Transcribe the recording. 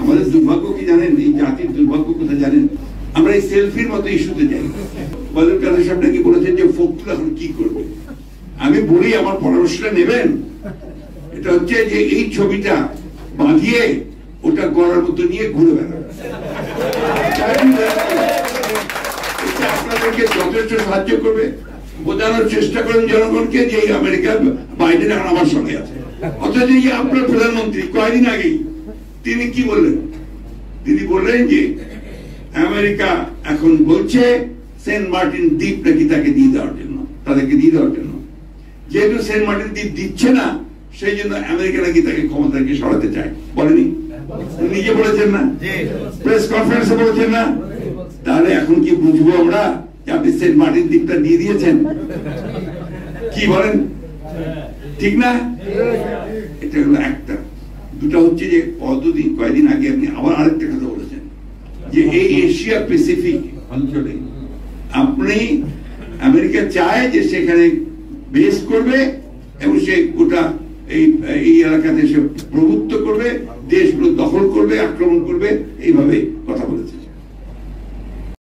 আমাদের দুর্ভাগ্য কি জানেন? এই জাতির দুর্ভাগ্য কোথায় জানেন? আমরা এই সেলফির মতো ইস্যুতে যাই। বদর কাদের সাহেব নাকি বলেছেন যে ফখরুল এখন কি করবে? আমি বলি, আমার পরামর্শটা নেবেন? এটা হচ্ছে যে, এই ছবিটা বাঁধিয়ে ওটা গড়ার মতো নিয়ে ঘুরে বেড়াবে। আপনাদেরকে যথেষ্ট সাহায্য করবে। বোঝানোর চেষ্টা করেন জনগণকে যে আমেরিকা বাইডেন এখন আমার সঙ্গে আছে। অথচ এই আপনার প্রধানমন্ত্রী কয়েকদিন আগেই তিনি কি বললেন? তিনি বললেন যে আমেরিকা এখন বলছে সেন্ট মার্টিন দ্বীপ নাকি তাকে দিয়ে দেওয়ার জন্য তাদেরকে দিয়ে দেওয়ার জন্য। যেহেতু সেন্ট মার্টিন দ্বীপ দিচ্ছে না সেই জন্য আমেরিকা নাকি তাকে ক্ষমতা থেকে সরাতে চায়। বলেনি? নিজে বলেছেন না? প্রেস কনফারেন্সে বলেছেন না? তাহলে এখন কি বুঝব আমরা যে আপনি সেন্ট মার্টিন দ্বীপটা দিয়ে দিয়েছেন? কি বলেন? ঠিক না? এটা হলো একটা দুটা হচ্ছে যে কতদিন কয়েকদিন আগে আপনি আবার আরেকটা কথা বলেছেন, যে এই এশিয়া প্যাসিফিক অঞ্চলে আপনি আমেরিকা চায় যে সেখানে বেস করবে এবং সে গোটা এই এই এলাকাতে সে প্রভুত্ব করবে, দেশগুলো দখল করবে, আক্রমণ করবে, এইভাবে কথা বলেছে